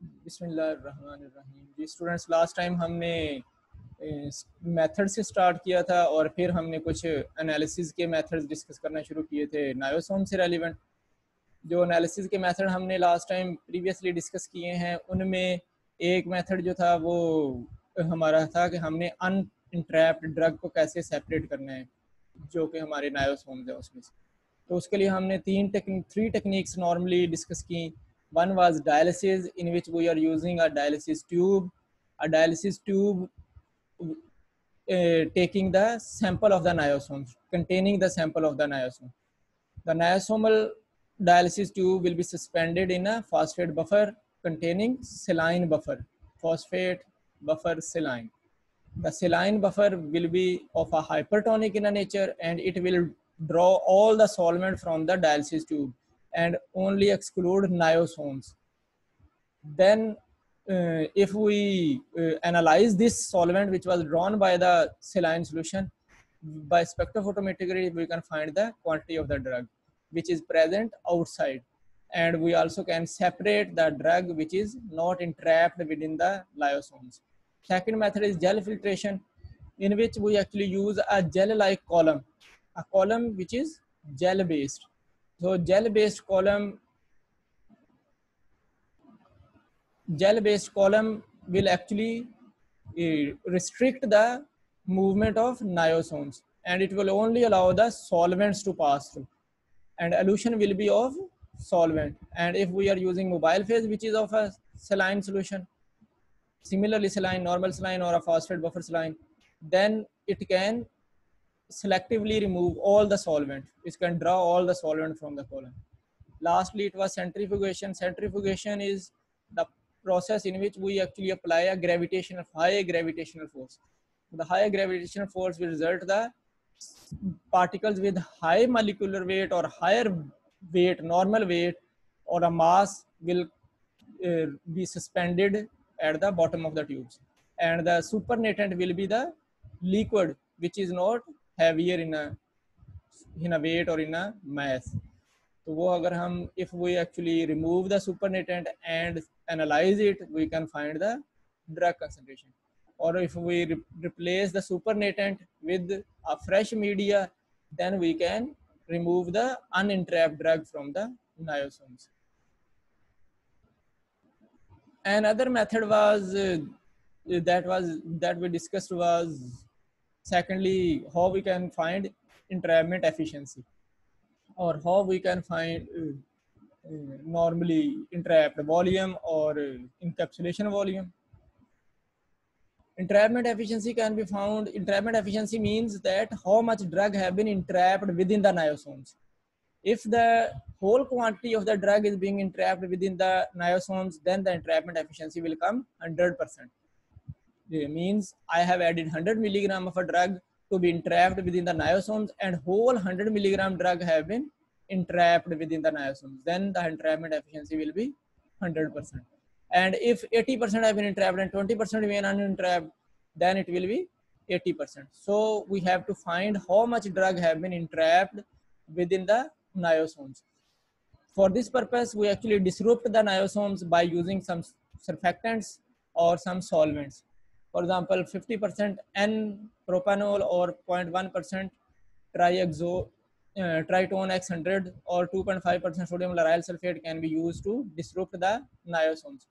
बिस्मिल्लाहिर्रहमानिर्रहीम। जी students last time हमने मेथड से स्टार्ट किया था और फिर हमने कुछ एनालिसिस के मेथड्स डिस्कस करना शुरू किए थे। नायोसोम से रेलिवेंट जो एनालिसिस के मेथड हमने लास्ट टाइम प्रीवियसली डिस्कस किए हैं, उनमें एक मेथड जो था, वो हमारा था कि हमने अन ड्रग को कैसे सेपरेट करना है, जो कि हमारे नायोसोम्स है उसमें से। तो उसके लिए हमने तीन technique three techniques normally discuss की। One was dialysis in which we are using a dialysis tube, a dialysis tube uh, taking the sample of the niosomes containing the sample of the niosome. The niosomal dialysis tube will be suspended in a phosphate buffer containing saline buffer, phosphate buffer saline. The saline buffer will be of a hypertonic in a nature and it will draw all the solvent from the dialysis tube and only exclude niosomes. Then uh, if we uh, analyze this solvent which was drawn by the saline solution, by spectrophotometry we can find the quantity of the drug which is present outside and we also can separate the drug which is not entrapped within the lyosomes. Second method is gel filtration in which we actually use a gel-like column a column which is gel based. So gel based column, gel based column will actually uh, restrict the movement of niosomes and it will only allow the solvents to pass through. And elution will be of solvent. And if we are using mobile phase which is of a saline solution similarly saline normal saline or a phosphate buffer saline then it can selectively remove all the solvent. It can draw all the solvent from the column. Lastly, it was centrifugation. Centrifugation is the process in which we actually apply a gravitational, high gravitational force. The higher gravitational force will result the particles with high molecular weight or higher weight, normal weight or a mass will uh, be suspended at the bottom of the tubes. And the supernatant will be the liquid which is not heavier in a in a weight or in a mass तो वो अगर हम if we actually remove the supernatant and analyze it we can find the drug concentration or if we re replace the supernatant with a fresh media then we can remove the unentrapped drug from the niosomes another method was uh, that was that we discussed was secondly how we can find entrapment efficiency or how we can find uh, uh, normally entrapped volume or uh, encapsulation volume. Entrapment efficiency can be found entrapment efficiency means that how much drug have been entrapped within the niosomes if the whole quantity of the drug is being entrapped within the niosomes then the entrapment efficiency will come 100 percent. it means I have added 100 milligram of a drug to be entrapped within the niosomes and whole 100 milligram drug have been entrapped within the niosomes. Then the entrapment efficiency will be 100%. And if 80% have been entrapped and 20% remain unentrapped, then it will be 80%. So we have to find how much drug have been entrapped within the niosomes. For this purpose, we actually disrupt the niosomes by using some surfactants or some solvents for example 50% n propanol or 0.1% triaxo uh, tritone x100 or 2.5% sodium lauryl sulfate can be used to disrupt the niosomes.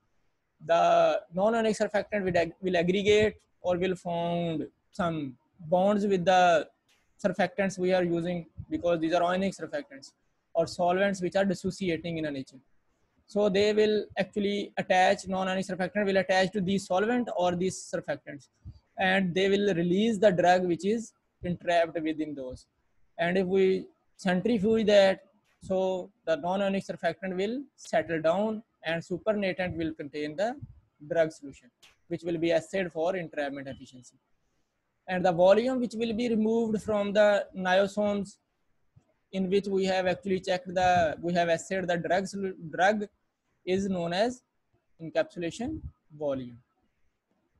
The non-ionic surfactant will, ag will aggregate or will form some bonds with the surfactants we are using because these are ionic surfactants or solvents which are dissociating in nature so they will actually attach non-ionic surfactant will attach to these solvent or these surfactants and they will release the drug which is entrapped within those. And if we centrifuge that, so the non-ionic surfactant will settle down and supernatant will contain the drug solution, which will be assayed for entrapment efficiency. And the volume which will be removed from the niosomes in which we have actually checked the, we have assayed the drug, drug is known as encapsulation volume.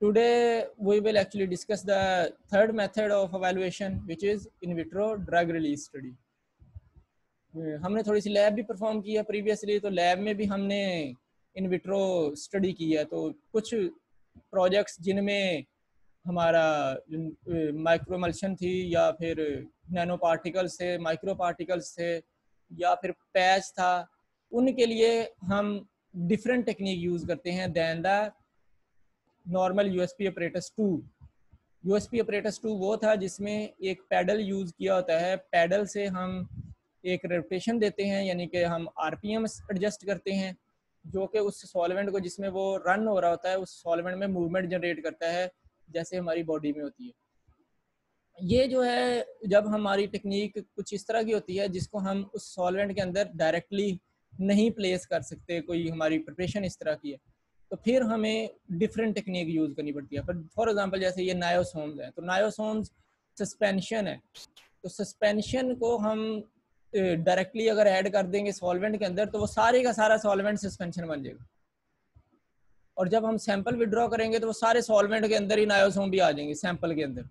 Today, we will actually discuss the third method of evaluation, which is in vitro drug release study. हमने थोड़ी सी lab भी perform किया previously तो lab में भी हमने in vitro study की है तो कुछ प्रोजेक्ट्स जिनमें हमारा माइक्रोमल्शन थी या फिर नैनो पार्टिकल्स थे माइक्रो पार्टिकल्स थे या फिर पैच था उनके लिए हम डिफरेंट टेक्निक यूज़ करते हैं than the normal USP apparatus two USP apparatus two वो था जिसमें एक पैडल यूज़ किया होता है। पैडल से हम एक रोटेशन देते हैं, यानी कि हम आरपीएम एडजस्ट करते हैं, जो कि उस सॉल्वेंट को जिसमें वो रन हो रहा होता है, उस सॉल्वेंट में मूवमेंट जनरेट करता है, जैसे हमारी बॉडी में होती है। ये जो है, जब हमारी टेक्निक कुछ इस तरह की होती है, जिसको हम उस सॉल्वेंट के अंदर डायरेक्टली नहीं प्लेस कर सकते, कोई हमारी प्रिपरेशन इस तरह की है। तो फिर हमें डिफरेंट टेक्निक यूज़ करनी पड़ती है। फॉर एग्जांपल जैसे ये नायोसोम्स है तो नायोसोम्स सस्पेंशन है। तो सस्पेंशन को हम डायरेक्टली अगर ऐड कर देंगे सॉल्वेंट के अंदर तो वो सारे का सारा सॉल्वेंट सस्पेंशन बन जाएगा। और जब हम सैंपल विड्रॉ करेंगे तो वो सारे सॉल्वेंट के अंदर ही नायोसोम भी आ जाएँगे सैंपल के अंदर।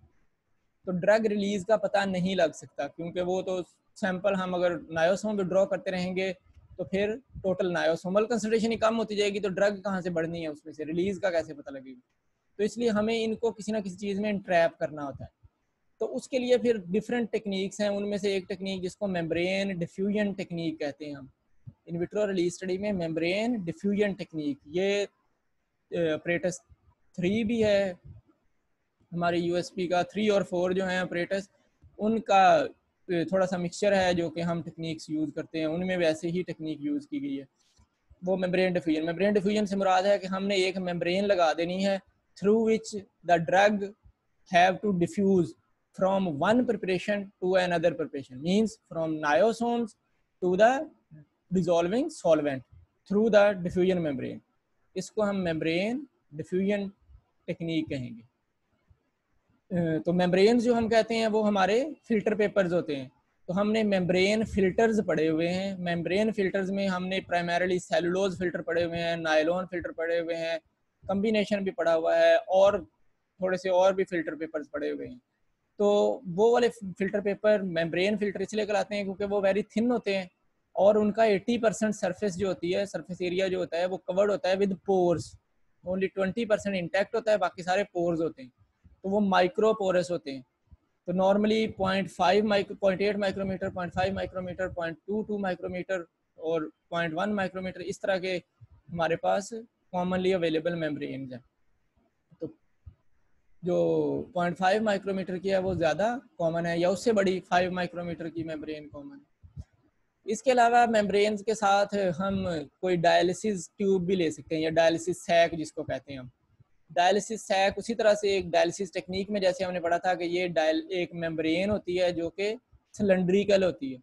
तो ड्रग रिलीज़ का पता नहीं लग सकता, क्योंकि वो तो सैंपल हम अगर नायोसोम विड्रॉ करते रहेंगे तो फिर टोटल नायोसोमल कंसनट्रेशन ही कम होती जाएगी तो ड्रग कहाँ से बढ़नी है उसमें से? रिलीज़ का कैसे पता लगेगा? तो इसलिए हमें इनको किसी ना किसी चीज़ में इंट्रैप करना होता है। तो उसके लिए फिर डिफरेंट टेक्निक्स हैं। उनमें से एक टेक्निक जिसको मेम्ब्रेन डिफ्यूजन टेक्निक कहते हैं हम। इन विट्रो रिलीज़ स्टडी में मेम्ब्रेन डिफ्यूजन टेक्निक ये ऑपरेटस थ्री भी है। हमारे यूएसपी का थ्री और फोर जो हैं ऑपरेटस उनका थोड़ा सा मिक्सचर है जो कि हम टेक्निक्स यूज़ करते हैं, उनमें वैसे ही टेक्निक यूज़ की गई है। वो मेम्ब्रेन डिफ्यूजन मेम्ब्रेन डिफ्यूजन से मुराद है कि हमने एक मेम्ब्रेन लगा देनी है through which the drug have to diffuse from one preparation to another preparation. Means from niosomes to the dissolving solvent through the diffusion membrane. इसको हम मेम्ब्रेन डिफ्यूजन टेक्निक कहेंगे। तो मेम्ब्रेन जो हम कहते हैं, वो हमारे फ़िल्टर पेपर्स होते हैं। तो हमने मेम्ब्रेन फिल्टर्स पढ़े हुए हैं। मेम्ब्रेन फिल्टर्स में हमने प्राइमरली सेलुलोज फ़िल्टर पढ़े हुए हैं नायलॉन फ़िल्टर पढ़े हुए हैं कम्बिनेशन भी पढ़ा हुआ है, और थोड़े से और भी फ़िल्टर पेपर्स पढ़े हुए हैं। तो वो वाले फ़िल्टर पेपर मेम्ब्रेन फ़िल्टर इसलिए कहलाते हैं क्योंकि वो वेरी थिन होते हैं, और उनका 80 परसेंट सर्फेस जो होती है सरफेस एरिया जो होता है, वो कवर्ड होता है with pores only 20 percent intact होता है, बाकी सारे पोर्स होते हैं। तो वो माइक्रो पोरस होते हैं। तो normally point five micro point eight micrometer point five micrometer point two two micrometer और पॉइंट वन माइक्रोमीटर इस तरह के हमारे पास कॉमनली अवेलेबल मेम्ब्रेन हैं। तो जो 0.5 माइक्रोमीटर की है वो ज़्यादा कॉमन है या उससे बड़ी 5 माइक्रोमीटर की मेम्ब्रेन कॉमन है। इसके अलावा मेम्ब्रेन के साथ हम कोई डायलिसिस ट्यूब भी ले सकते हैं या डायलिसिस सैक जिसको कहते हैं हम। डायलिसिस सैक उसी तरह से एक डायलिसिस टेक्निक में जैसे हमने पढ़ा था कि ये डायल, एक मेम्ब्रेन होती है जो कि सिलेंड्रिकल होती है।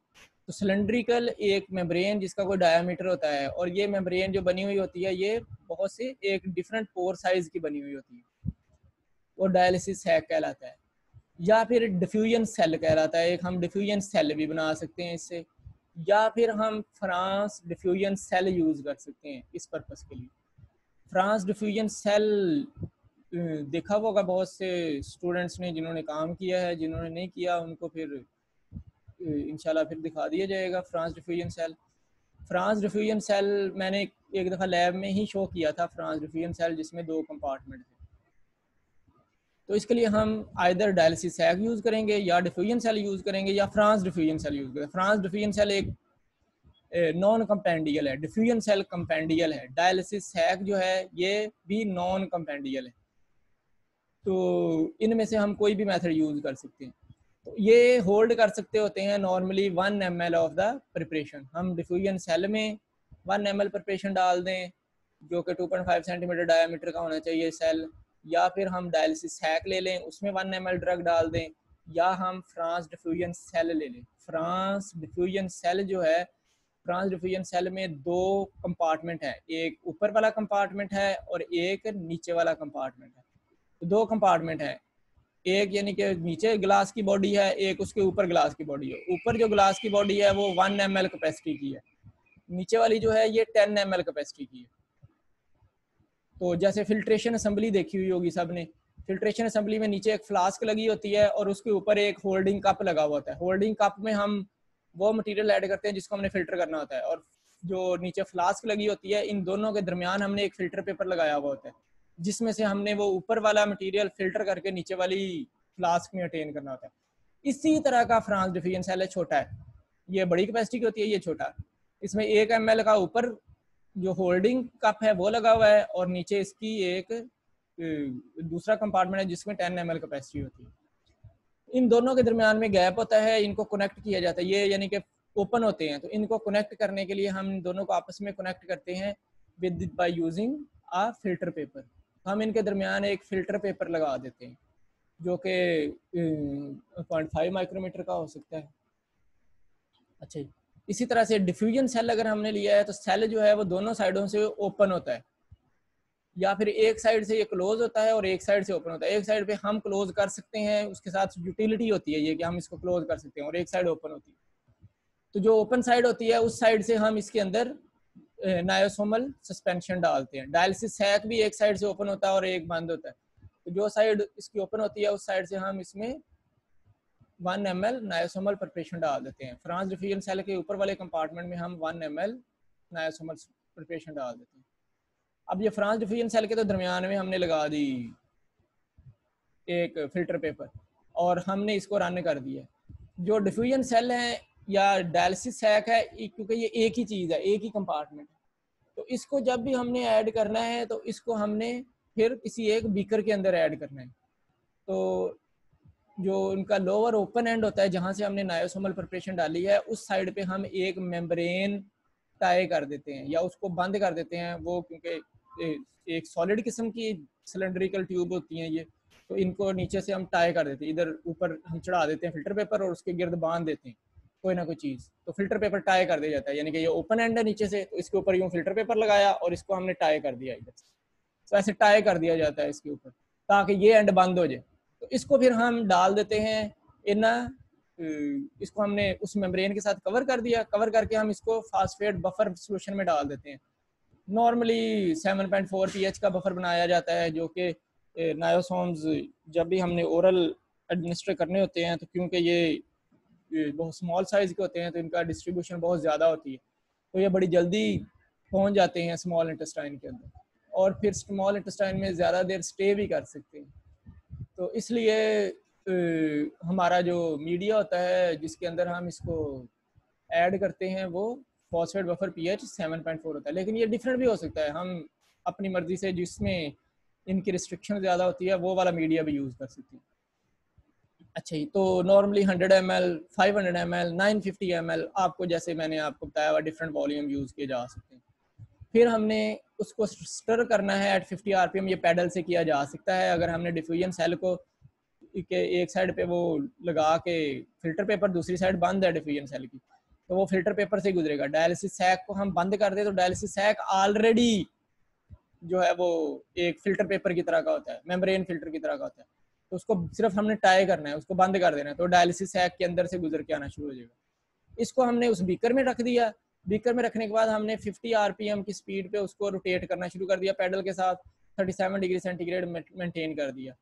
तो सिलेंड्रिकल एक मेम्ब्रेन जिसका कोई डायामीटर होता है और ये मेम्ब्रेन जो बनी हुई होती है, ये बहुत से एक डिफरेंट पोर साइज़ की बनी हुई होती है। वो डायलिसिस सैक कहलाता है। या फिर डिफ्यूजन सेल कहलाता है, एक हम डिफ्यूजन सेल भी बना सकते हैं इससे। या फिर हम फ्रांस डिफ्यूजन सेल यूज़ कर सकते हैं इस पर्पज़ के लिए। फ्रांस डिफ्यूजन सेल देखा होगा बहुत से स्टूडेंट्स ने जिन्होंने काम किया है, जिन्होंने नहीं किया, उनको फिर इंशाल्लाह फिर दिखा दिया जाएगा Franz diffusion cell Franz diffusion cell मैंने एक दफ़ा लैब में ही शो किया था, फ्रांस डिफ्यूजन सेल जिसमें दो कंपार्टमेंट थे. तो इसके लिए हम आइधर डायलिसिस सैक यूज़ करेंगे या डिफ्यूजन सेल यूज़ करेंगे या फ्रांस डिफ्यूजन सेल यूज़ करेंगे. फ्रांस डिफ्यूजन सेल एक नॉन कंपेंडियल है डिफ्यूजन सेल कंपेंडियल है डायलिसिस सैक जो है, ये भी नॉन कंपेंडियल है। तो इनमें से हम कोई भी मेथड यूज़ कर सकते हैं। तो ये होल्ड कर सकते होते हैं normally one M L of the preparation हम डिफ्यूजन सेल में वन एम एल प्रिपरेशन डाल दें, जो कि two point five centimetre diameter का होना चाहिए सेल या फिर हम डायलिसिस हैक ले लें, उसमें वन एम एल ड्रग डाल दें, या हम फ्रांस डिफ्यूजन सेल ले लें। फ्रांस डिफ्यूजन सेल जो है फ्रांस डिफ्यूजन सेल में दो कंपार्टमेंट है। एक ऊपर वाला कंपार्टमेंट है और एक नीचे वाला कंपार्टमेंट है। तो दो कंपार्टमेंट है। एक यानी कि नीचे ग्लास की बॉडी है, एक उसके ऊपर ग्लास की बॉडी है। ऊपर जो ग्लास की बॉडी है, वो वन एम कैपेसिटी की है। नीचे वाली जो है, ये टेन एम कैपेसिटी की है। तो जैसे फिल्ट्रेशन असम्बली देखी हुई होगी सबने फिल्ट्रेशन असम्बली में नीचे एक फ्लास्क लगी होती है और उसके ऊपर एक होल्डिंग कप लगा हुआ होता है। होल्डिंग कप में हम वो मटेरियल ऐड करते हैं जिसको हमने फ़िल्टर करना होता है। और जो नीचे फ्लास्क लगी होती है, इन दोनों के दरमियान हमने एक फ़िल्टर पेपर लगाया हुआ होता है, जिसमें से हमने वो ऊपर वाला मटेरियल फ़िल्टर करके नीचे वाली फ्लास्क में अटेन करना होता है। इसी तरह का फ्रांस डिफ्यूजन सेल है, छोटा है। ये बड़ी कैपेसिटी की होती है, ये छोटा इसमें एक एम का ऊपर जो होल्डिंग कप है, वो लगा हुआ है, और नीचे इसकी एक दूसरा कंपार्टमेंट है, जिसमें टेन एम कैपेसिटी होती है। इन दोनों के दरमियान में गैप होता है इनको कनेक्ट किया जाता है ये यानी कि ओपन होते हैं। तो इनको कनेक्ट करने के लिए हम दोनों को आपस में कनेक्ट करते हैं with by using a filter paper हम इनके दरमियान एक फ़िल्टर पेपर लगा देते हैं जो कि पॉइंट फाइव माइक्रोमीटर का हो सकता है। अच्छा। इसी तरह से डिफ्यूजन सेल अगर हमने लिया है तो सेल जो है वो दोनों साइडों से ओपन होता है। या फिर एक साइड से ये क्लोज होता है और एक साइड से ओपन होता है। एक साइड पे हम क्लोज कर सकते हैं, उसके साथ यूटिलिटी होती है ये कि हम इसको क्लोज कर सकते हैं और एक साइड ओपन होती है। तो जो ओपन साइड होती है, उस साइड से हम इसके अंदर नायोसोमल सस्पेंशन डालते हैं। डायलिसिस सैक भी एक साइड से ओपन होता है और एक बंद होता है। तो जो साइड इसकी ओपन होती है, उस साइड से हम इसमें one M L niosomal preparation डाल देते हैं। फ्रांस डिफ्यूजन सेल के ऊपर वाले कंपार्टमेंट में हम one M L niosomal preparation डाल देते हैं। अब ये फ्रांस डिफ्यूजन सेल के तो दरमियान में हमने लगा दी एक फ़िल्टर पेपर और हमने इसको रन कर दिया। जो डिफ्यूजन सेल है या डायलिसिस सैक है क्योंकि ये एक ही चीज़ है, एक ही कंपार्टमेंट तो इसको जब भी हमने ऐड करना है तो इसको हमने फिर किसी एक बीकर के अंदर ऐड करना है। तो जो उनका लोअर ओपन एंड होता है, जहाँ से हमने नायोसोमल प्रिपरेशन डाली है, उस साइड पे हम एक मेम्ब्रेन टाई कर देते हैं या उसको बंद कर देते हैं, वो क्योंकि एक सॉलिड किस्म की सिलेंड्रिकल ट्यूब होती हैं ये तो इनको नीचे से हम टाई कर देते हैं। इधर ऊपर हम चढ़ा देते हैं फ़िल्टर पेपर और उसके गिर्द बाँध देते हैं, कोई ना कोई चीज़। तो फ़िल्टर पेपर टाई कर दिया जाता है, यानी कि ये ओपन एंड है नीचे से तो इसके ऊपर यूँ फ़िल्टर पेपर लगाया और इसको हमने टाई कर दिया इधर से। तो ऐसे टाई कर दिया जाता है इसके ऊपर, ताकि ये एंड बंद हो जाए। तो इसको फिर हम डाल देते हैं इन इसको हमने उस मेम्ब्रेन के साथ कवर कर दिया। कवर करके हम इसको फास्फेट बफर सोल्यूशन में डाल देते हैं। नॉर्मली 7.4 पीएच का बफर बनाया जाता है, जो कि नायोसोम्स जब भी हमने ओरल एडमिनिस्ट्रेट करने होते हैं तो क्योंकि ये बहुत स्मॉल साइज़ के होते हैं तो इनका डिस्ट्रीब्यूशन बहुत ज़्यादा होती है। तो ये बड़ी जल्दी पहुँच जाते हैं स्मॉल इंटेस्टाइन के अंदर। और फिर स्मॉल इंटेस्टाइन में ज़्यादा देर स्टे भी कर सकते हैं। तो इसलिए हमारा जो मीडिया होता है, जिसके अंदर हम इसको ऐड करते हैं, वो फॉस्फेट बफर पीएच 7.4 होता है। लेकिन ये डिफरेंट भी हो सकता है। हम अपनी मर्ज़ी से जिसमें इनकी रिस्ट्रिक्शन ज़्यादा होती है, वो वाला मीडिया भी यूज़ कर सकते हैं। अच्छा जी तो normally 100 M L five hundred M L nine fifty M L आपको जैसे मैंने आपको बताया हुआ डिफरेंट वॉल्यूम यूज़ किए जा सकते हैं। फिर हमने उसको स्टर करना है एट 50 आरपीएम ये पैडल से किया जा सकता है। अगर हमने डिफ्यूजन सेल को के एक साइड पे वो लगा के फ़िल्टर पेपर दूसरी साइड बंद है डिफ्यूजन सेल की तो वो फ़िल्टर पेपर से गुजरेगा। डायलिसिस सैक को हम बंद कर दे तो डायलिसिस सैक ऑलरेडी जो है वो एक फ़िल्टर पेपर की तरह का होता है मेम्ब्रेन फ़िल्टर की तरह का होता है। तो उसको सिर्फ़ हमने टाई करना है, उसको बंद कर देना है तो डायलिसिस सैक के अंदर से गुजर के आना शुरू हो जाएगा। इसको हमने उस बीकर में रख दिया। बीकर में रखने के बाद हमने 50 आरपीएम की स्पीड पे उसको रोटेट करना शुरू कर दिया, पैडल के साथ 37 डिग्री सेंटीग्रेड मेंटेन कर दिया।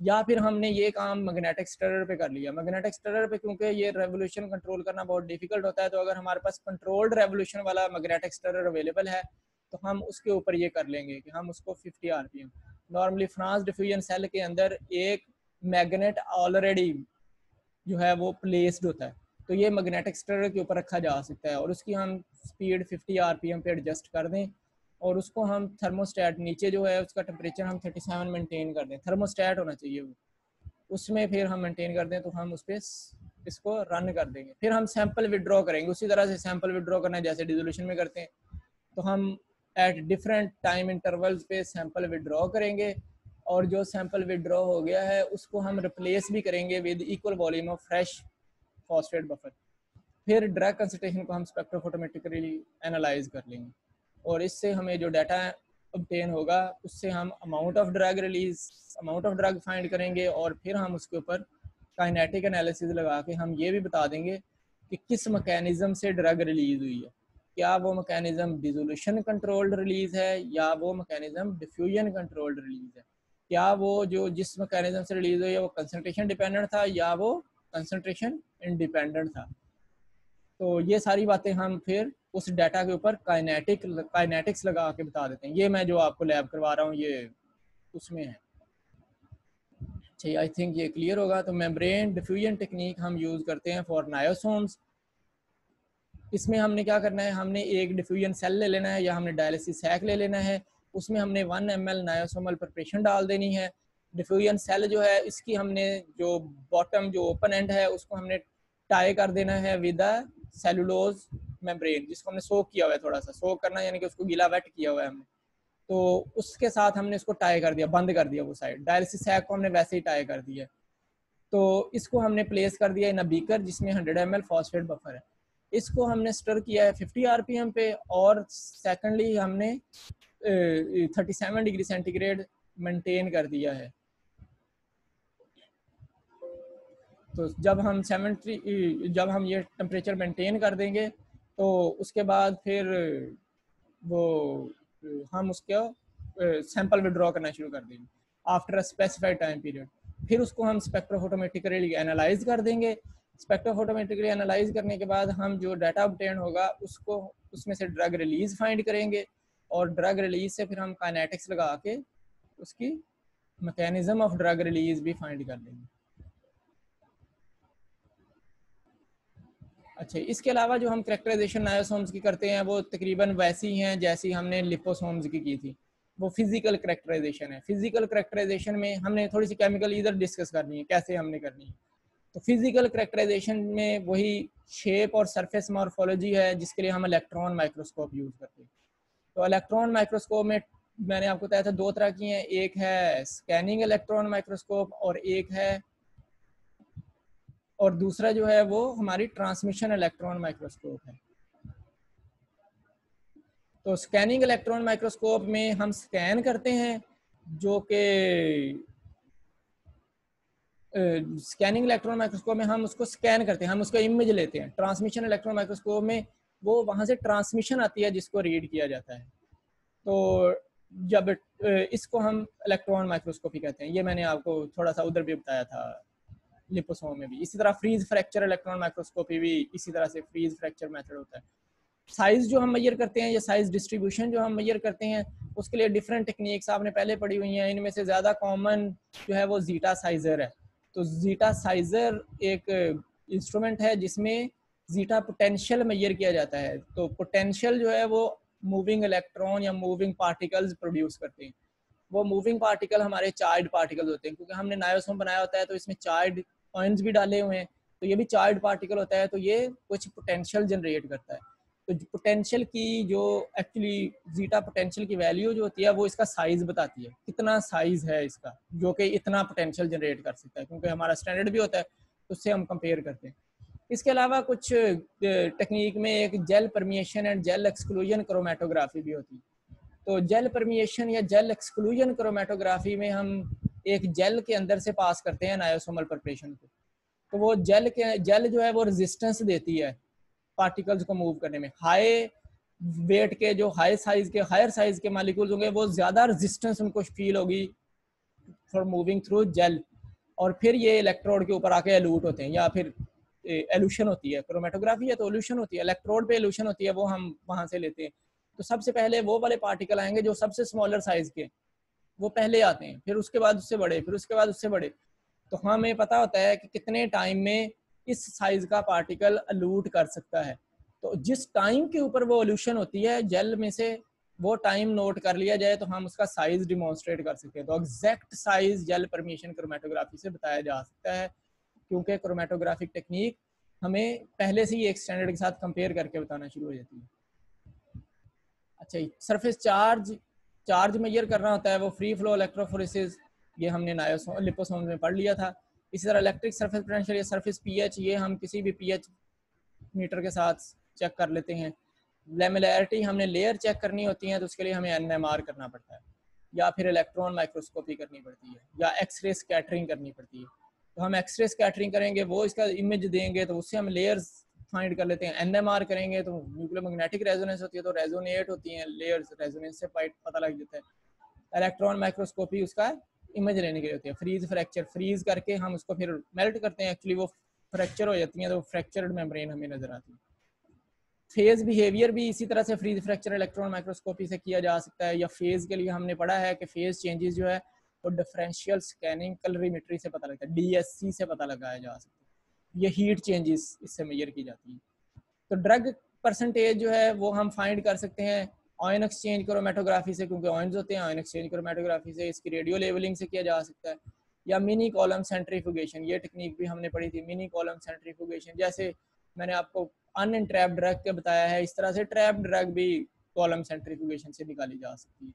या फिर हमने ये काम मैग्नेटिक स्टरर पे कर लिया। मैग्नेटिक स्टरर पे क्योंकि ये रेवोल्यूशन कंट्रोल करना बहुत डिफ़िकल्ट होता है तो अगर हमारे पास कंट्रोल्ड रेवोल्यूशन वाला मैग्नेटिक स्टरर अवेलेबल है तो हम उसके ऊपर ये कर लेंगे कि हम उसको 50 RPM normally Franz diffusion cell के अंदर एक मैग्नेट ऑलरेडी जो है वो प्लेस्ड होता है। तो ये मैग्नेटिक स्टर के ऊपर रखा जा सकता है और उसकी हम स्पीड 50 आरपीएम पे एडजस्ट कर दें। और उसको हम थर्मोस्टेट नीचे जो है, उसका टेम्परेचर हम 37 मेंटेन कर दें। थर्मोस्टेट होना चाहिए वो। उसमें फिर हम मेंटेन कर दें तो हम उस पर इसको रन कर देंगे। फिर हम सैंपल विड्रॉ करेंगे। उसी तरह से सैंपल विड्रॉ करना है, जैसे डिजोल्यूशन में करते हैं। तो हम एट डिफरेंट टाइम इंटरवल्स पे सैंपल विड्रॉ करेंगे और जो सैंपल विड्रॉ हो गया है, उसको हम रिप्लेस भी करेंगे with equal volume of fresh phosphate buffer फिर ड्रग कंसनट्रेशन को हम स्पेक्ट्रोफोटोमेट्रिकली एनालाइज कर लेंगे। और इससे हमें जो डाटा ऑब्टेन होगा, उससे हम amount of drug release amount of drug find करेंगे और फिर हम उसके ऊपर काइनेटिक एनालिसिस लगा के हम ये भी बता देंगे कि किस मकैनिज़म से ड्रग रिलीज़ हुई है। क्या वो मकैनिज़म डिजोल्यूशन कंट्रोल्ड रिलीज़ है या वो मकैनिज़म डिफ्यूजन कंट्रोल्ड रिलीज़ है? क्या वो जो जिस मकैनिज़म से रिलीज़ हुई है, वो कंसनट्रेशन डिपेंडेंट था या वो कंसनट्रेशन इंडिपेंडेंट था? तो ये सारी बातें हम फिर उस डाटा के ऊपर काइनेटिक काइनेटिक्स लगा के बता देते हैं। ये मैं जो आपको लैब करवा रहा हूँ, ये उसमें है। अच्छा आई थिंक ये क्लियर होगा। तो मेम्ब्रेन डिफ्यूजन टेक्निक हम यूज़ करते हैं फॉर नायोसोम्स इसमें हमने क्या करना है? हमने एक डिफ्यूजन सेल ले लेना है या हमने डायलिसिस सैक ले लेना है। उसमें हमने one M L niosomal preparation डाल देनी है। डिफ्यूजन सेल जो है, इसकी हमने जो बॉटम जो ओपन एंड है, उसको हमने टाई कर देना है विद सेलुलोज मेम्ब्रेन जिसको हमने सोक किया हुआ है थोड़ा सा। सोक करना यानी कि उसको गीला वेट किया हुआ है हमने। तो उसके साथ हमने उसको टाई कर दिया, बंद कर दिया वो साइड डायलिसिस सैक को हमने वैसे ही टाई कर दिया। तो इसको हमने प्लेस कर दिया इन बीकर जिसमें hundred M L phosphate buffer है। इसको हमने स्टर किया है 50 आरपीएम पे और सेकेंडली हमने thirty seven degree centigrade maintain कर दिया है। तो जब हम सेवेंटी जब हम ये टेम्परेचर मेंटेन कर देंगे तो उसके बाद फिर वो, हम उसका सैंपल विड्रॉ करना शुरू कर देंगे after a specified time period फिर उसको हम स्पेक्ट्रोफोटोमेटिकली एनालाइज कर देंगे। स्पेक्ट्रोफोटोमेट्रिकली एनालाइज करने के बाद हम जो डाटा ऑबटेन होगा, उसको, उसमें से ड्रग रिलीज़ फाइंड करेंगे और ड्रग रिलीज़ से फिर हम काइनेटिक्स लगा के उसकी मैकेनिज्म ऑफ़ ड्रग रिलीज़ भी फाइंड कर लेंगे अच्छा इसके अलावा जो हम करेक्टराइजेशन नायोसोम्स की करते हैं, वो तकरीबन वैसी हैं जैसी हमने लिपोसोम्स की की थी। वो फ़िज़िकल करेक्टराइजेशन है। फ़िज़िकल करेक्टराइजेशन में हमने थोड़ी सी केमिकल इधर डिस्कस करनी है, कैसे हमने करनी है। तो फ़िज़िकल करेक्टराइजेशन में वही शेप और सरफेस मॉर्फोलॉजी है, जिसके लिए हम इलेक्ट्रॉन माइक्रोस्कोप यूज़ करते हैं। तो इलेक्ट्रॉन माइक्रोस्कोप में मैंने आपको बताया था दो तरह की हैं। एक है स्कैनिंग इलेक्ट्रॉन माइक्रोस्कोप और एक है और दूसरा जो है वो हमारी ट्रांसमिशन इलेक्ट्रॉन माइक्रोस्कोप है। तो स्कैनिंग इलेक्ट्रॉन माइक्रोस्कोप में हम स्कैन करते हैं, जो कि स्कैनिंग इलेक्ट्रॉन माइक्रोस्कोप में हम उसको स्कैन करते हैं, हम उसका इमेज लेते हैं। ट्रांसमिशन इलेक्ट्रॉन माइक्रोस्कोप में वो वहाँ से ट्रांसमिशन आती है, जिसको रीड किया जाता है। तो जब इसको हम इलेक्ट्रॉन माइक्रोस्कोपी कहते हैं। ये मैंने आपको थोड़ा सा उधर भी बताया था। लिपोसोम में भी। इसी तरह फ्रीज फ्रैक्चर इलेक्ट्रॉन माइक्रोस्कोपी भी इसी तरह से फ्रीज फ्रैक्चर मेथड होता है। साइज़ जो हम मैयर करते हैं या साइज़ डिस्ट्रीब्यूशन जो हम मैयर करते हैं, उसके लिए डिफरेंट टेक्निक्स आपने पहले पढ़ी हुई हैं। इनमें से ज़्यादा कॉमन जो है वो जीटा साइजर है। तो जीटा साइजर एक इंस्ट्रूमेंट है जिसमें जीटा पोटेंशियल मैयर किया जाता है। तो पोटेंशियल जो है वो मूविंग इलेक्ट्रॉन या मूविंग पार्टिकल्स प्रोड्यूस करते हैं। वो मूविंग पार्टिकल हमारे चार्ज पार्टिकल होते हैं, क्योंकि हमने नायोसोम बनाया होता है तो इसमें चार्ज पॉइंट्स भी डाले हुए हैं तो ये भी चार्ज पार्टिकल होता है तो ये कुछ पोटेंशियल जनरेट करता है। तो पोटेंशियल की जो एक्चुअली जीटा पोटेंशियल की वैल्यू जो होती है, वो इसका साइज़ बताती है। कितना साइज़ है इसका, जो कि इतना पोटेंशियल जनरेट कर सकता है, क्योंकि हमारा स्टैंडर्ड भी होता है तो उससे हम कंपेयर करते हैं। इसके अलावा कुछ टेक्निक में एक gel permeation and gel exclusion chromatography भी होती है। तो जेल परमिएशन या जेल एक्सक्लूजन क्रोमेटोग्राफी में हम एक जेल के अंदर से पास करते हैं नायोसोमल प्रिपरेशन को। तो वो जेल के जेल जो है वो रेजिस्टेंस देती है पार्टिकल्स को मूव करने में। हाई वेट के जो हाई साइज़ के हायर साइज़ के मालिक्यूल्स होंगे, वो ज़्यादा रेजिस्टेंस उनको फील होगी फॉर मूविंग थ्रू जेल और फिर ये इलेक्ट्रोड के ऊपर आके एलूट होते हैं, या फिर एलूशन होती है। क्रोमेटोग्राफी है तो एलूशन होती है इलेक्ट्रोड पे एलूशन होती है, वो हम वहाँ से लेते हैं। तो सबसे पहले वो वाले पार्टिकल आएँगे जो सबसे स्मॉलर साइज़ के। वो पहले आते हैं, फिर उसके बाद उससे बड़े, फिर उसके बाद उससे बड़े। तो हमें पता होता है कि कितने टाइम में इस साइज़ का पार्टिकल अलूट कर सकता है। तो जिस टाइम के ऊपर वो अल्यूशन होती है जेल में से वो टाइम नोट कर लिया जाए तो हम उसका साइज़ डिमॉन्स्ट्रेट कर सकते हैं। तो exact size gel permeation chromatography से बताया जा सकता है, क्योंकि क्रोमेटोग्राफिक टेक्निक हमें पहले से ही एक स्टैंडर्ड के साथ कंपेयर करके बताना शुरू हो जाती है। अच्छा सरफेस चार्ज चार्ज मेजर करना होता है, वो फ्री फ्लो इलेक्ट्रोफोरेसिस ये हमने नायोसोम लिपोसोम में पढ़ लिया था। इसी तरह इलेक्ट्रिक सरफेस पोटेंशियल या सरफेस पीएच ये हम किसी भी पीएच मीटर के साथ चेक कर लेते हैं। लेमिलैरिटी हमने लेयर चेक करनी होती है तो उसके लिए हमें एनएमआर करना पड़ता है। या फिर इलेक्ट्रॉन माइक्रोस्कोपी करनी पड़ती है, या एक्सरे स्कैटरिंग करनी पड़ती है। तो हम एक्सरे स्कैटरिंग करेंगे, वो इसका इमेज देंगे तो उससे हम लेयर्स फाइंड कर लेते हैं। एनएमआर करेंगे तो न्यूक्लियर मैग्नेटिक रेजोनेंस होती है तो रेजोनेट होती हैं लेयर्स रेजोनेंस से पता लग जाता है। इलेक्ट्रॉन माइक्रोस्कोपी उसका इमेज लेने के लिए होती है। फ्रीज फ्रैक्चर फ्रीज करके हम उसको फिर मेल्ट करते हैं। एक्चुअली वो फ्रैक्चर हो जाती है तो फ्रैक्चर्ड मेम्ब्रेन हमें नज़र आती है। फ़ेज़ बिहेवियर भी इसी तरह से फ्रीज फ्रैक्चर इलेक्ट्रॉन माइक्रोस्कोपी से किया जा सकता है, या फ़ेज़ के लिए हमने पढ़ा है कि फ़ेज़ चेंजेस जो है, वो डिफरेंशियल स्कैनिंग कलरीमेट्री से पता लगता है डीएससी से पता लगाया जा सकता है। ये हीट चेंजेस इससे मेजर की जाती है। तो ड्रग परसेंटेज जो है, वो हम फाइंड कर सकते हैं ऑयन एक्सचेंज क्रोमेटोग्राफी से, क्योंकि ऑयन्स होते हैं ऑयन एक्सचेंज क्रोमेटोग्राफी से, इसकी रेडियो लेवलिंग से किया जा सकता है। या मिनी कॉलम सेंट्रीफुगेशन ये टेक्निक भी हमने पढ़ी थी मिनी कॉलम सेंट्रीफुगेशन जैसे मैंने आपको अन ट्रैप ड्रग के बताया है, इस तरह से ट्रैप ड्रग भी कॉलम सेंट्रीफुगेशन से निकाली जा सकती है।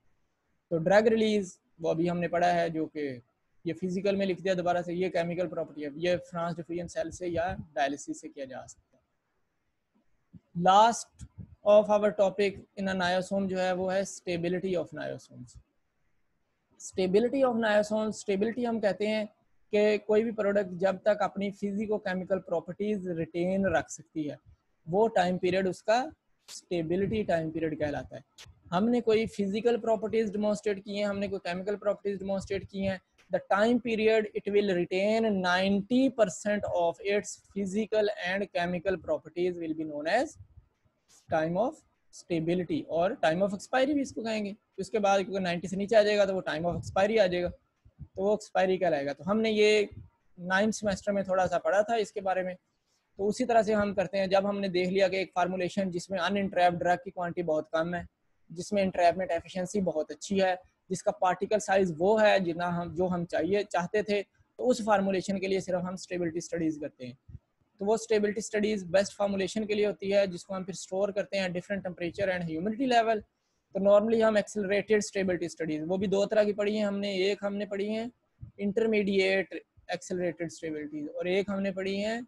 तो ड्रग रिलीज़ वो अभी हमने पढ़ा है, जो कि ये फ़िज़िकल में लिख दिया दोबारा से ये केमिकल प्रॉपर्टी है, ये फ्रांस डिफ्यूजन सेल से या डायलिसिस से किया जा सकता है। Last of our topic in niosome जो है, वो है stability of niosomes stability of niosome stability हम कहते हैं कि कोई भी प्रोडक्ट जब तक अपनी फिजिको केमिकल प्रॉपर्टीज़ रिटेन रख सकती है, वो टाइम पीरियड उसका स्टेबिलिटी टाइम पीरियड कहलाता है। हमने कोई फ़िज़िकल प्रॉपर्टीज़ डिमोन्स्ट्रेट की हैं, हमने कोई केमिकल प्रॉपर्टीज़ डिमोन्स्ट्रेट की हैं the time period it will retain 90 percent of its physical and chemical properties will be known as time of stability और टाइम ऑफ़ एक्सपायरी भी इसको कहेंगे। उसके बाद क्योंकि नाइन्टी से नीचे आ जाएगा तो वो टाइम ऑफ़ एक्सपायरी आ जाएगा। तो वो एक्सपायरी कहलाएगा तो हमने ये नाइन्थ सेमेस्टर में थोड़ा सा पढ़ा था इसके बारे में। तो उसी तरह से हम करते हैं। जब हमने देख लिया कि एक फार्मूलेशन जिसमें अनइंट्रैप ड्रग की क्वांटिटी बहुत कम है, जिसमें इंट्रैपमेंट एफिशिएंसी बहुत अच्छी है जिसका पार्टिकल साइज़ वो है, जितना हम, जो हम चाहिए, चाहते थे तो उस फार्मूलेशन के लिए सिर्फ़ हम स्टेबिलिटी स्टडीज़ करते हैं। तो वो स्टेबिलिटी स्टडीज़ बेस्ट फार्मूलेशन के लिए होती है, जिसको हम फिर स्टोर करते हैं different temperature and humidity level तो नॉर्मली हम एक्सेलरेटेड स्टेबिलिटी स्टडीज़ वो भी दो तरह की पढ़ी हैं हमने। एक हमने पढ़ी है इंटरमीडिएट एक्सेलरेटेड स्टेबिलिटीज और एक हमने पढ़ी है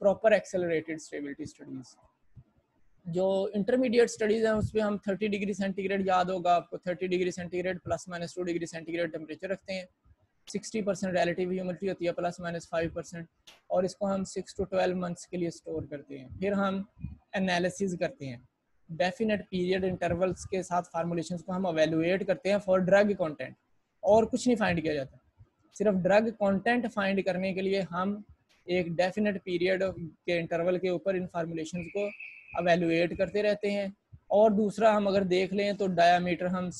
प्रॉपर एक्सेलरेटेड स्टेबिलिटी स्टडीज़ जो इंटरमीडिएट स्टडीज़ हैं उसमें हम 30 डिग्री सेंटीग्रेड याद होगा आपको। 30 degree centigrade plus minus two degree centigrade temperature रखते हैं। सिक्सटी परसेंट रिलेटिव ह्यूमिडिटी होती है प्लस माइनस फाइव परसेंट और इसको हम सिक्स टू ट्वेल्व मंथ्स के लिए स्टोर करते हैं। फिर हम एनालिसिस करते हैं। डेफिनेट पीरियड इंटरवल्स के साथ फार्मूलेशन को हम अवेलुएट करते हैं फॉर ड्रग कॉन्टेंट और कुछ नहीं फाइंड किया जाता। सिर्फ़ ड्रग कॉन्टेंट फाइंड करने के लिए हम एक डेफिनेट पीरियड के इंटरवल के ऊपर इन फार्मूलेशन को अवेलुएट करते रहते हैं। और दूसरा हम अगर देख लें तो डायामीटर हम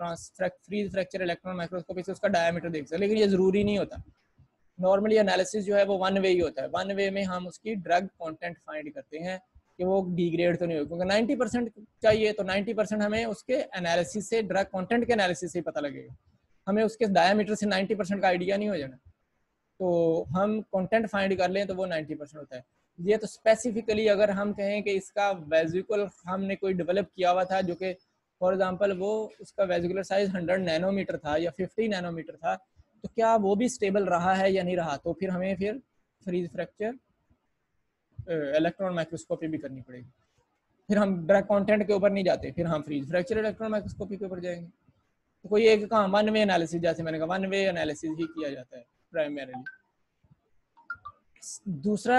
फ्री फ्रैक्चर इलेक्ट्रॉन माइक्रोस्कोपी से उसका डायमीटर देख सकते हैं। लेकिन ये ज़रूरी नहीं होता। नॉर्मली एनालिसिस जो है वो वन वे ही होता है। वन वे में हम उसकी ड्रग कंटेंट फाइंड करते हैं कि वो डिग्रेड तो नहीं हो क्योंकि 90 परसेंट चाहिए तो 90 परसेंट हमें उसके एनालिसिस से ड्रग कंटेंट के एनालिसिस से पता लगेगा। हमें उसके डायमीटर से 90 परसेंट का आइडिया नहीं हो जाना। तो हम कंटेंट फाइंड कर लें तो वो 90 परसेंट होता है। ये तो स्पेसिफिकली अगर हम कहें कि इसका वेजिकल हमने कोई डेवलप किया हुआ था जो कि फॉर एग्ज़ाम्पल वो उसका वेजिकुलर साइज़ 100 नैनोमीटर था या 50 नैनोमीटर था तो क्या वो भी स्टेबल रहा है या नहीं रहा? तो फिर हमें फिर फ्रीज फ्रैक्चर इलेक्ट्रॉन माइक्रोस्कोपी भी करनी पड़ेगी। फिर हम ड्रग कंटेंट के ऊपर नहीं जाते, फिर हम फ्रीज फ्रैक्चर इलेक्ट्रॉन माइक्रोस्कोपी के ऊपर जाएँगे। तो कोई एक कहा वन वे एनालिसिस जैसे मैंने कहा वन वे एनालिसिस ही किया जाता है प्राइमरीली दूसरा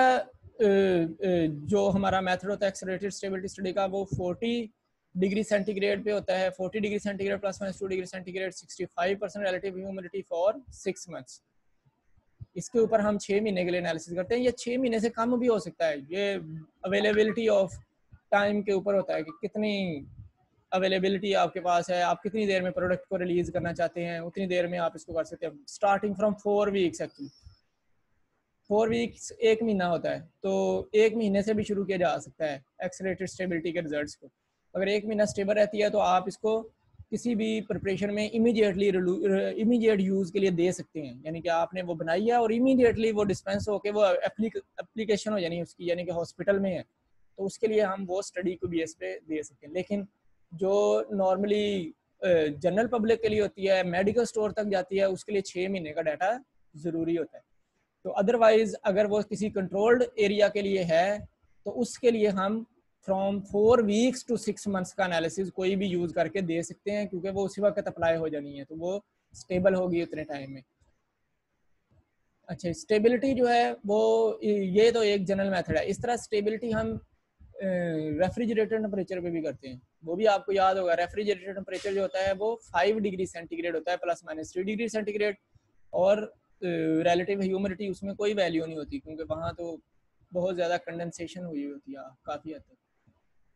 जो हमारा मेथड होता है एक्सलेटेड स्टेबिलिटी स्टडी का वो 40 डिग्री सेंटीग्रेड पे होता है। 40 degree centigrade plus minus two degree centigrade 65 percent relative humidity for six months इसके ऊपर हम छः महीने के लिए एनालिसिस करते हैं। ये छः महीने से कम भी हो सकता है। ये अवेलेबिलिटी ऑफ़ टाइम के ऊपर होता है कि कितनी अवेलेबिलिटी आपके पास है, आप कितनी देर में प्रोडक्ट को रिलीज़ करना चाहते हैं, उतनी देर में आप इसको कर सकते हैं। Starting from four weeks actually four weeks, एक महीना होता है तो एक महीने से भी शुरू किया जा सकता है एक्सलेटेड स्टेबिलिटी के रिजल्ट्स को। अगर एक महीना स्टेबल रहती है तो आप इसको किसी भी प्रिपरेशन में इमीडिएटली इमीडिएट यूज़ के लिए दे सकते हैं। यानी कि आपने वो बनाई है और इमीडिएटली वो डिस्पेंस होकर वो एप्लीकेशन हो यानी उसकी, यानी कि हॉस्पिटल में है तो उसके लिए हम वो स्टडी को बी एस पे दे सकते हैं। लेकिन जो नॉर्मली जनरल पब्लिक के लिए होती है मेडिकल स्टोर तक जाती है, उसके लिए छः महीने का डाटा ज़रूरी होता है। तो अदरवाइज़ अगर वो किसी कंट्रोल्ड एरिया के लिए है तो उसके लिए हम from four weeks to six months का एनालिसिस कोई भी यूज़ करके दे सकते हैं, क्योंकि वो उसी वक्त अप्लाई हो जानी है तो वो स्टेबल होगी उतने टाइम में। अच्छा स्टेबिलिटी जो है, वो ये तो एक जनरल मेथड है। इस तरह स्टेबिलिटी हम रेफ्रिजरेटर टेम्परेचर पे भी करते हैं। वो भी आपको याद होगा रेफ्रिजरेटर टेम्परेचर जो होता है, वो फाइव डिग्री सेंटीग्रेड होता है plus minus three degree centigrade और रिलेटिव ह्यूमिडिटी उसमें कोई वैल्यू नहीं होती, क्योंकि वहाँ तो बहुत ज़्यादा कंडेंसेशन हुई होती है, काफ़ी हद तक।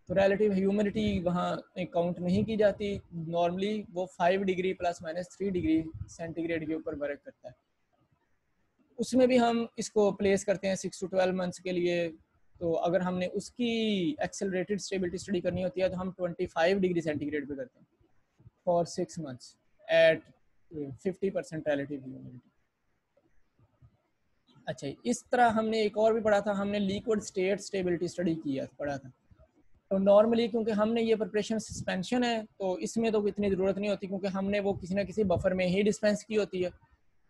तो रिलेटिव ह्यूमिडिटी वहाँ काउंट नहीं की जाती। नॉर्मली वो five degree plus minus three degree centigrade के ऊपर वर्क करता है। उसमें भी हम इसको प्लेस करते हैं सिक्स टू ट्वेल्व मंथ्स के लिए। तो अगर हमने उसकी एक्सेलरेटेड स्टेबिलिटी स्टडी करनी होती है तो हम 25 डिग्री सेंटीग्रेड पे करते हैं। For six months at 50 percent relative humidity अच्छा इस तरह हमने एक और भी पढ़ा था, हमने लिक्विड स्टेट स्टेबिलिटी स्टडी किया पढ़ा था। तो नॉर्मली क्योंकि हमने ये प्रिपरेशन सस्पेंशन है तो इसमें तो इतनी ज़रूरत नहीं होती क्योंकि हमने वो किसी ना किसी बफर में ही डिस्पेंस की होती है,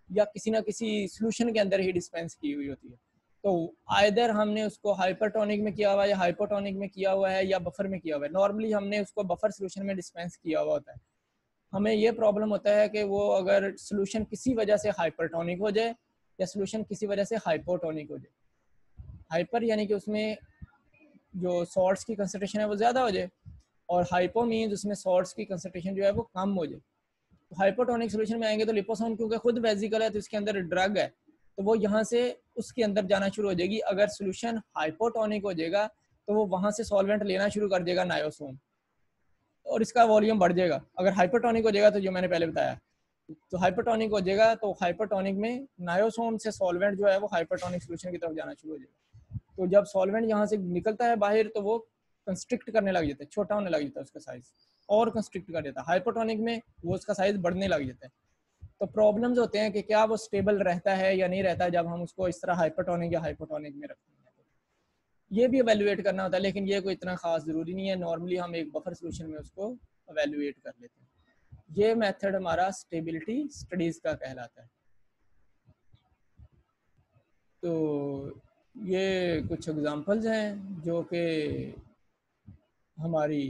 या किसी ना किसी सोल्यूशन के अंदर ही डिस्पेंस की हुई होती है। तो आइदर हमने उसको हाइपरटोनिक में किया हुआ है, या हाइपोटोनिक में किया हुआ है, या बफर में किया हुआ है। नॉर्मली हमने उसको बफर सोल्यूशन में डिस्पेंस किया हुआ होता है। हमें ये प्रॉब्लम होता है कि वो अगर सोल्यूशन किसी वजह से हाइपरटोनिक हो जाए या सोल्यूशन किसी वजह से हाइपोटोनिक हो जाए। हाइपर यानी कि उसमें जो सॉल्ट्स की कंसनट्रेशन है वो ज़्यादा हो जाए और हाइपो मीन्स उसमें सॉल्ट्स की कंसनट्रेशन जो है वो कम हो जाए। तो हाइपोटोनिक सोल्यूशन में आएँगे तो लिपोसोम क्योंकि खुद वेजिकल है तो इसके अंदर ड्रग है तो वो यहाँ से उसके अंदर जाना शुरू हो जाएगी। अगर सोल्यूशन हाइपोटोनिक हो जाएगा तो वो वहाँ से सॉल्वेंट लेना शुरू कर देगा नायोसोम और इसका वॉल्यूम बढ़ जाएगा। अगर हाइपोटोनिक हो जाएगा तो जो मैंने पहले बताया तो हाइपोटोनिक हो जाएगा तो हाइपोटोनिक में नायोसोम से सॉल्वेंट जो है वो हाइपोटोनिक सोल्यूशन की तरफ़ जाना शुरू हो जाएगा। तो जब सॉल्वेंट यहाँ से निकलता है बाहर तो वो कंस्ट्रिक्ट करने लग जाता है, छोटा होने लग जाता है उसका साइज़ और कंस्ट्रिक्ट कर देता है। हाइपोटोनिक में वो उसका साइज़ बढ़ने लग जाता है। तो प्रॉब्लम्स होते हैं कि क्या वो स्टेबल रहता है या नहीं रहता जब हम उसको इस तरह हाइपोटोनिक या हाइपोटोनिक में रखते हैं। ये भी अवेलुएट करना होता है, लेकिन ये कोई इतना खास ज़रूरी नहीं है। नॉर्मली हम एक बफर सोल्यूशन में उसको अवेलुएट कर लेते हैं। ये मेथड हमारा स्टेबिलिटी स्टडीज़ का कहलाता है। तो ये कुछ एग्जांपल्स हैं जो कि हमारी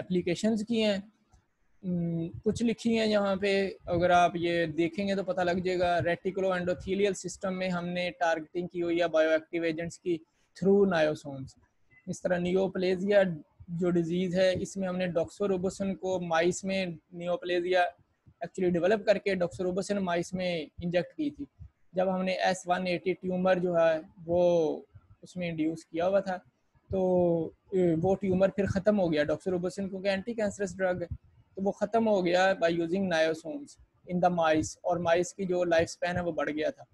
एप्लीकेशंस की हैं। कुछ लिखी हैं यहाँ पे, अगर आप ये देखेंगे तो पता लग जाएगा रेटिकुलो एंडोथीलियल सिस्टम में हमने टारगेटिंग की हुई है बायोएक्टिव एजेंट्स की थ्रू नायोसोम्स इस तरह नियोप्लेजिया जो डिज़ीज़ है, इसमें हमने डॉक्सोरोबोसन को माइस में नियोप्लेजिया एक्चुअली डेवलप करके डॉक्सोरोबोसन माइस में इंजेक्ट की थी। जब हमने एस वन एटी ट्यूमर जो है, वो उसमें इंड्यूस किया हुआ था तो वो ट्यूमर फिर ख़त्म हो गया डॉक्सोरोबोसन क्योंकि एंटी कैंसरस ड्रग है तो वो ख़त्म हो गया by using niosomes in the mice और माइस की जो लाइफ स्पैन है, वो बढ़ गया था।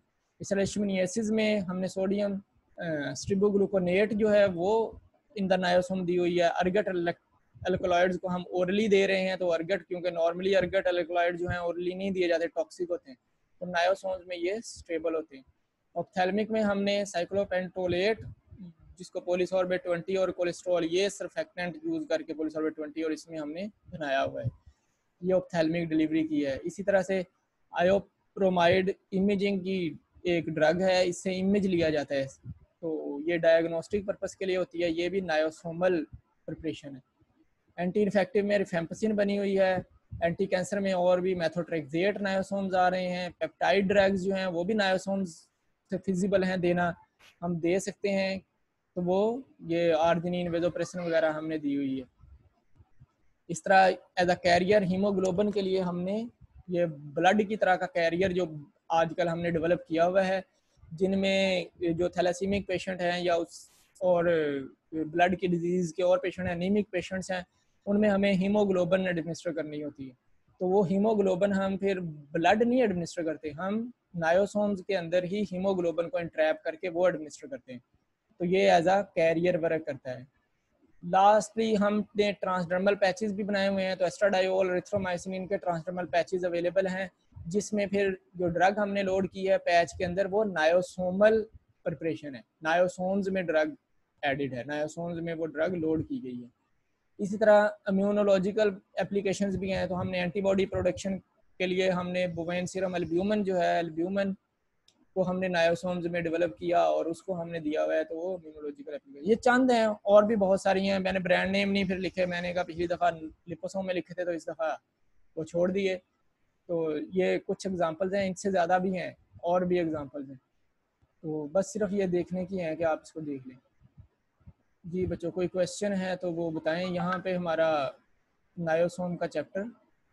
इस लेशमिनियसिस में हमने सोडियम स्ट्रिबोग्लूकोनेट जो है, वो इन द नायोसोम दी हुई है। अर्गट एल्कोलॉइड्स को हम ओरली दे रहे हैं तो अर्गट क्योंकि नॉर्मली अर्गट एल्कोलॉइड जो हैं ओरली नहीं दिए जाते टॉक्सिक होते हैं। तो नायोसोम्स में ये स्टेबल होते हैं। ऑप्थेलमिक में हमने साइक्लोपेंटोलेट जिसको पोलिसॉर्बेट ट्वेंटी और कोलेस्ट्रॉल ये सरफेक्टेंट यूज़ करके पोलिसॉर्बेट ट्वेंटी और इसमें हमने बनाया हुआ है। ये ऑप्थेलमिक डिलीवरी की है। इसी तरह से आयोप्रोमाइड इमेजिंग की एक ड्रग है। इससे इमेज लिया जाता है। ये डायग्नोस्टिक पर्पज़ के लिए होती है, ये भी नायोसोमल प्रिपरेशन है। एंटी इन्फेक्टिव में रिफेम्पसिन बनी हुई है एंटी कैंसर में और भी मैथोट्रेक्जेट नायोसोम्स आ रहे हैं पेप्टाइड ड्रग्स जो हैं, वो भी नायोसोम्स से फिजिबल हैं देना, हम दे सकते हैं तो वो ये आर्जिनिन वेजोप्रेसन वगैरह हमने दी हुई है। इस तरह एज अ कैरियर हीमोग्लोबिन के लिए हमने ये ब्लड की तरह का कैरियर जो आजकल हमने डेवलप किया हुआ है जिनमें जो थैलासीमिक पेशेंट हैं या उस, और ब्लड की डिज़ीज़ के और पेशेंट हैं, एनीमिक पेशेंट्स हैं, उनमें हमें हीमोग्लोबिन एडमिनिस्टर करनी होती है। तो वो हीमोग्लोबिन हम फिर ब्लड नहीं एडमिनिस्टर करते, हम नायोसोम्स के अंदर ही हीमोग्लोबिन को इंट्रैप करके वो एडमिनिस्टर करते हैं। तो ये एज आ कैरियर वर्क करता है। लास्टली हमने ट्रांसडर्मल पैचेस भी बनाए हुए हैं तो एस्ट्राडायोल रिथ्रोमाइसिन के ट्रांसडर्मल पैचेस अवेलेबल हैं। जिसमें फिर जो ड्रग हमने लोड की है पैच के अंदर, वो नायोसोमल प्रिपरेशन है। नायोसोम्स में ड्रग एडिड है। नायोसोम्स में वो ड्रग लोड की गई है। इसी तरह इम्यूनोलॉजिकल एप्लीकेशन भी हैं। तो हमने एंटीबॉडी प्रोडक्शन के लिए हमने बुवेन सीरम एल्ब्यूमन जो है एल्ब्यूमन को हमने नायोसोम्स में डेवलप किया और उसको हमने दिया हुआ है। तो वो न्यूमोलॉजिकल एप्लीकेशन ये चंद हैं और भी बहुत सारी हैं। मैंने ब्रांड नेम नहीं फिर लिखे। मैंने कहा पिछली दफ़ा लिपोसोम में लिखे थे तो इस दफ़ा वो छोड़ दिए। तो ये कुछ एग्जांपल्स हैं, इनसे ज़्यादा भी हैं, और भी एग्जांपल्स हैं। तो बस सिर्फ़ ये देखने की हैं कि आप इसको देख लें। जी बच्चों, कोई क्वेश्चन है तो वो बताएँ। यहाँ पे हमारा नायोसोम का चैप्टर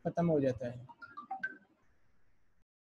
ख़त्म हो जाता है।